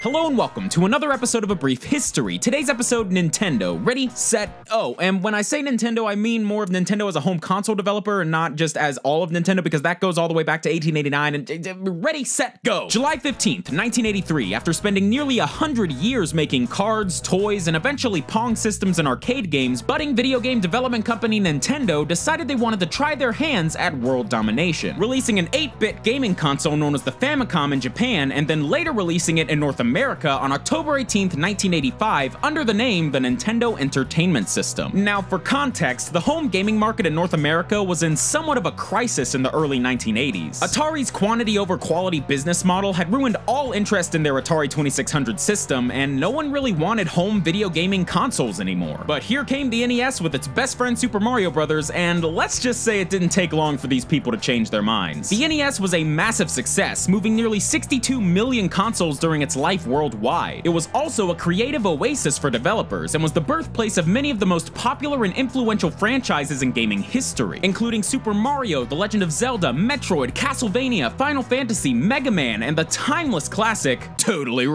Hello and welcome to another episode of A Brief History. Today's episode, Nintendo. Ready, set, oh. And when I say Nintendo, I mean more of Nintendo as a home console developer and not just as all of Nintendo because that goes all the way back to 1889 and uh, ready, set, go. July 15th, 1983, after spending nearly a hundred years making cards, toys, and eventually Pong systems and arcade games, budding video game development company Nintendo decided they wanted to try their hands at world domination, releasing an 8-bit gaming console known as the Famicom in Japan and then later releasing it in North America America on October 18, 1985 under the name the Nintendo Entertainment System. Now for context, the home gaming market in North America was in somewhat of a crisis in the early 1980s. Atari's quantity over quality business model had ruined all interest in their Atari 2600 system, and no one really wanted home video gaming consoles anymore. But here came the NES with its best friend Super Mario Bros., and let's just say it didn't take long for these people to change their minds. The NES was a massive success, moving nearly 62 million consoles during its life life worldwide. It was also a creative oasis for developers and was the birthplace of many of the most popular and influential franchises in gaming history, including Super Mario, The Legend of Zelda, Metroid, Castlevania, Final Fantasy, Mega Man, and the timeless classic Totally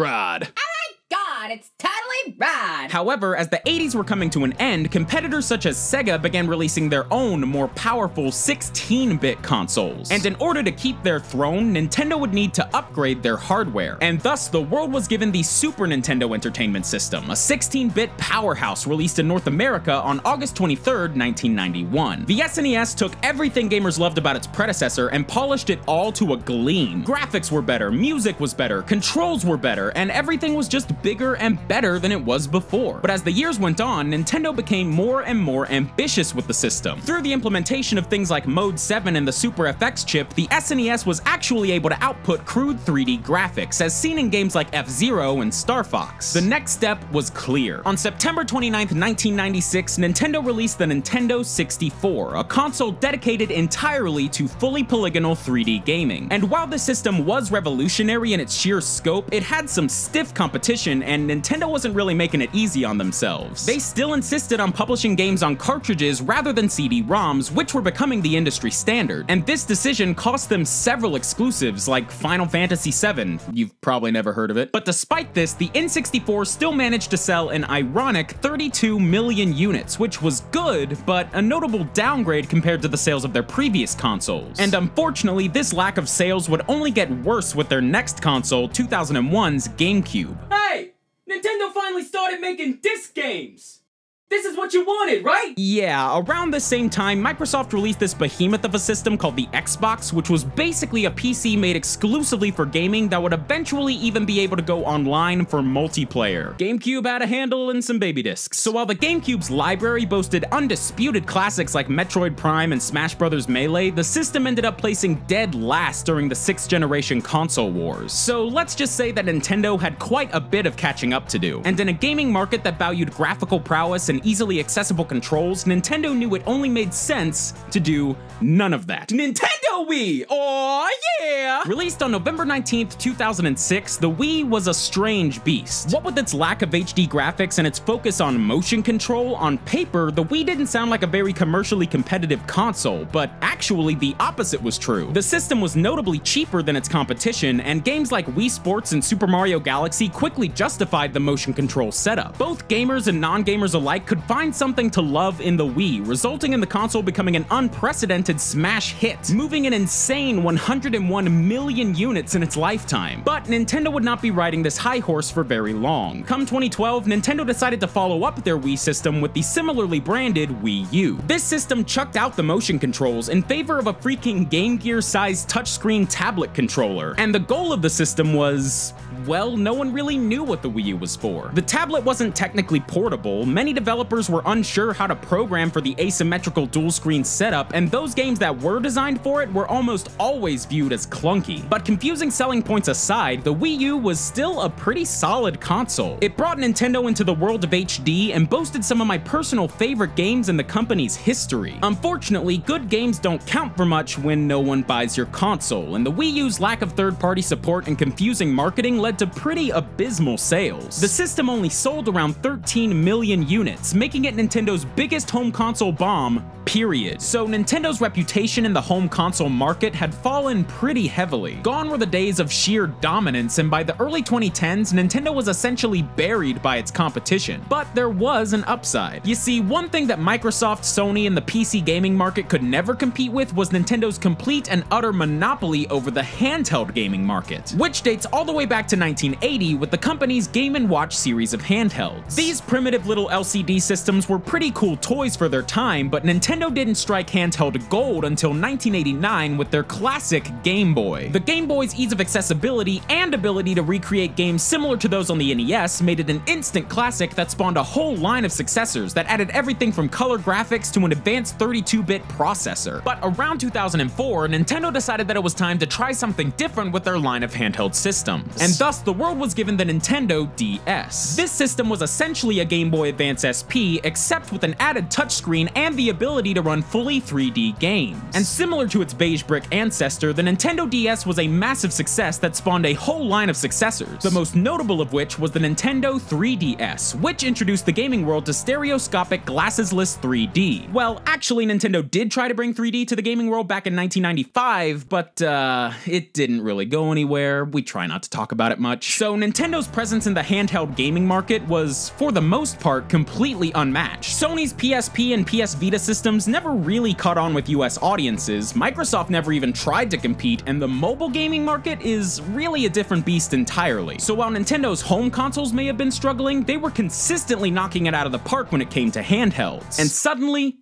Rad. It's totally rad! However, as the 80s were coming to an end, competitors such as Sega began releasing their own, more powerful 16-bit consoles. And in order to keep their throne, Nintendo would need to upgrade their hardware. And thus, the world was given the Super Nintendo Entertainment System, a 16-bit powerhouse released in North America on August 23, 1991. The SNES took everything gamers loved about its predecessor and polished it all to a gleam. Graphics were better, music was better, controls were better, and everything was just bigger and better than it was before. But as the years went on, Nintendo became more and more ambitious with the system. Through the implementation of things like Mode 7 and the Super FX chip, the SNES was actually able to output crude 3D graphics, as seen in games like F-Zero and Star Fox. The next step was clear. On September 29, 1996, Nintendo released the Nintendo 64, a console dedicated entirely to fully polygonal 3D gaming. And while the system was revolutionary in its sheer scope, it had some stiff competition and Nintendo wasn't really making it easy on themselves. They still insisted on publishing games on cartridges rather than CD-ROMs, which were becoming the industry standard, and this decision cost them several exclusives like Final Fantasy VII, you've probably never heard of it. But despite this, the N64 still managed to sell an ironic 32 million units, which was good, but a notable downgrade compared to the sales of their previous consoles. And unfortunately, this lack of sales would only get worse with their next console, 2001's GameCube. Hey! Nintendo finally started making disc games! This is what you wanted, right? Yeah, around the same time, Microsoft released this behemoth of a system called the Xbox, which was basically a PC made exclusively for gaming that would eventually even be able to go online for multiplayer. GameCube had a handle and some baby discs. So while the GameCube's library boasted undisputed classics like Metroid Prime and Smash Bros. Melee, the system ended up placing dead last during the 6th generation console wars. So let's just say that Nintendo had quite a bit of catching up to do. And in a gaming market that valued graphical prowess and easily accessible controls, Nintendo knew it only made sense to do none of that. Nintendo Wii! Yeah! Released on November 19th, 2006, the Wii was a strange beast. What with its lack of HD graphics and its focus on motion control, on paper, the Wii didn't sound like a very commercially competitive console, but actually the opposite was true. The system was notably cheaper than its competition, and games like Wii Sports and Super Mario Galaxy quickly justified the motion control setup. Both gamers and non-gamers alike could find something to love in the Wii, resulting in the console becoming an unprecedented smash hit, moving an insane 101 million units in its lifetime. But Nintendo would not be riding this high horse for very long. Come 2012, Nintendo decided to follow up their Wii system with the similarly branded Wii U. This system chucked out the motion controls in favor of a freaking Game Gear-sized touchscreen tablet controller, and the goal of the system was well, no one really knew what the Wii U was for. The tablet wasn't technically portable, many developers were unsure how to program for the asymmetrical dual screen setup, and those games that were designed for it were almost always viewed as clunky. But confusing selling points aside, the Wii U was still a pretty solid console. It brought Nintendo into the world of HD and boasted some of my personal favorite games in the company's history. Unfortunately, good games don't count for much when no one buys your console, and the Wii U's lack of third-party support and confusing marketing led to pretty abysmal sales. The system only sold around 13 million units, making it Nintendo's biggest home console bomb period. So Nintendo's reputation in the home console console market had fallen pretty heavily. Gone were the days of sheer dominance, and by the early 2010s, Nintendo was essentially buried by its competition. But there was an upside. You see, one thing that Microsoft, Sony, and the PC gaming market could never compete with was Nintendo's complete and utter monopoly over the handheld gaming market, which dates all the way back to 1980 with the company's Game & Watch series of handhelds. These primitive little LCD systems were pretty cool toys for their time, but Nintendo didn't strike handheld gold until 1989 with their classic Game Boy. The Game Boy's ease of accessibility and ability to recreate games similar to those on the NES made it an instant classic that spawned a whole line of successors that added everything from color graphics to an advanced 32-bit processor. But around 2004, Nintendo decided that it was time to try something different with their line of handheld systems, and thus the world was given the Nintendo DS. This system was essentially a Game Boy Advance SP, except with an added touchscreen and the ability to run fully 3D games. And similar to its beige brick ancestor, the Nintendo DS was a massive success that spawned a whole line of successors, the most notable of which was the Nintendo 3DS, which introduced the gaming world to stereoscopic glassesless 3D. Well, actually, Nintendo did try to bring 3D to the gaming world back in 1995, but uh, it didn't really go anywhere. We try not to talk about it much. So Nintendo's presence in the handheld gaming market was, for the most part, completely unmatched. Sony's PSP and PS Vita systems never really caught on with US audiences, Microsoft never even tried to compete, and the mobile gaming market is really a different beast entirely. So while Nintendo's home consoles may have been struggling, they were consistently knocking it out of the park when it came to handhelds. And suddenly,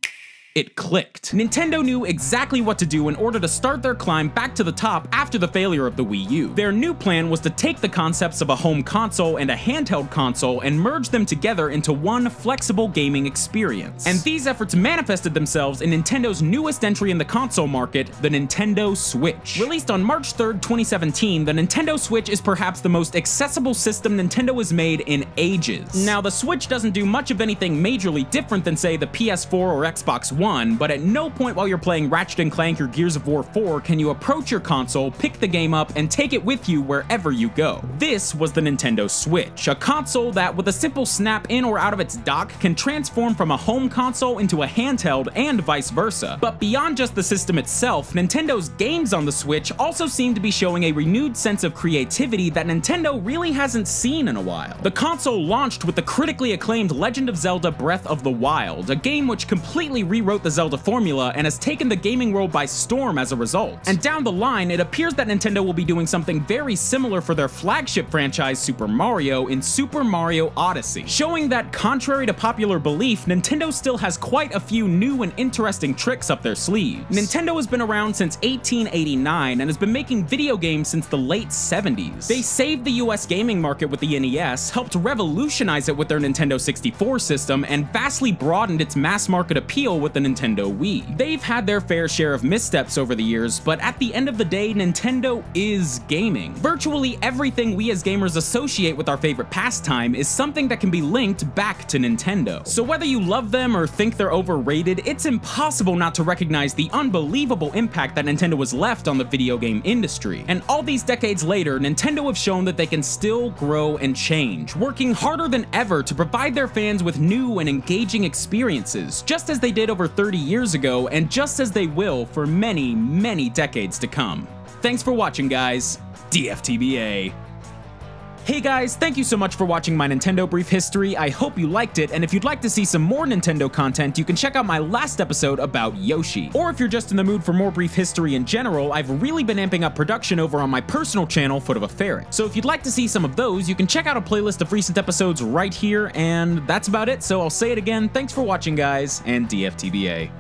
it clicked. Nintendo knew exactly what to do in order to start their climb back to the top after the failure of the Wii U. Their new plan was to take the concepts of a home console and a handheld console and merge them together into one flexible gaming experience. And these efforts manifested themselves in Nintendo's newest entry in the console market, the Nintendo Switch. Released on March 3rd, 2017, the Nintendo Switch is perhaps the most accessible system Nintendo has made in ages. Now, the Switch doesn't do much of anything majorly different than, say, the PS4 or Xbox 1, but at no point while you're playing Ratchet & Clank or Gears of War 4 can you approach your console, pick the game up, and take it with you wherever you go. This was the Nintendo Switch, a console that, with a simple snap in or out of its dock, can transform from a home console into a handheld and vice versa. But beyond just the system itself, Nintendo's games on the Switch also seem to be showing a renewed sense of creativity that Nintendo really hasn't seen in a while. The console launched with the critically acclaimed Legend of Zelda Breath of the Wild, a game which completely rewrote the Zelda formula and has taken the gaming world by storm as a result. And down the line, it appears that Nintendo will be doing something very similar for their flagship franchise Super Mario in Super Mario Odyssey, showing that contrary to popular belief, Nintendo still has quite a few new and interesting tricks up their sleeves. Nintendo has been around since 1889 and has been making video games since the late 70s. They saved the US gaming market with the NES, helped revolutionize it with their Nintendo 64 system, and vastly broadened its mass market appeal with the Nintendo Wii. They've had their fair share of missteps over the years, but at the end of the day, Nintendo is gaming. Virtually everything we as gamers associate with our favorite pastime is something that can be linked back to Nintendo. So whether you love them or think they're overrated, it's impossible not to recognize the unbelievable impact that Nintendo has left on the video game industry. And all these decades later, Nintendo have shown that they can still grow and change, working harder than ever to provide their fans with new and engaging experiences, just as they did over 30 years ago, and just as they will for many, many decades to come. Thanks for watching, guys. DFTBA. Hey guys, thank you so much for watching my Nintendo Brief History. I hope you liked it, and if you'd like to see some more Nintendo content, you can check out my last episode about Yoshi. Or if you're just in the mood for more brief history in general, I've really been amping up production over on my personal channel, Foot of a Ferret. So if you'd like to see some of those, you can check out a playlist of recent episodes right here, and that's about it, so I'll say it again, thanks for watching guys, and DFTBA.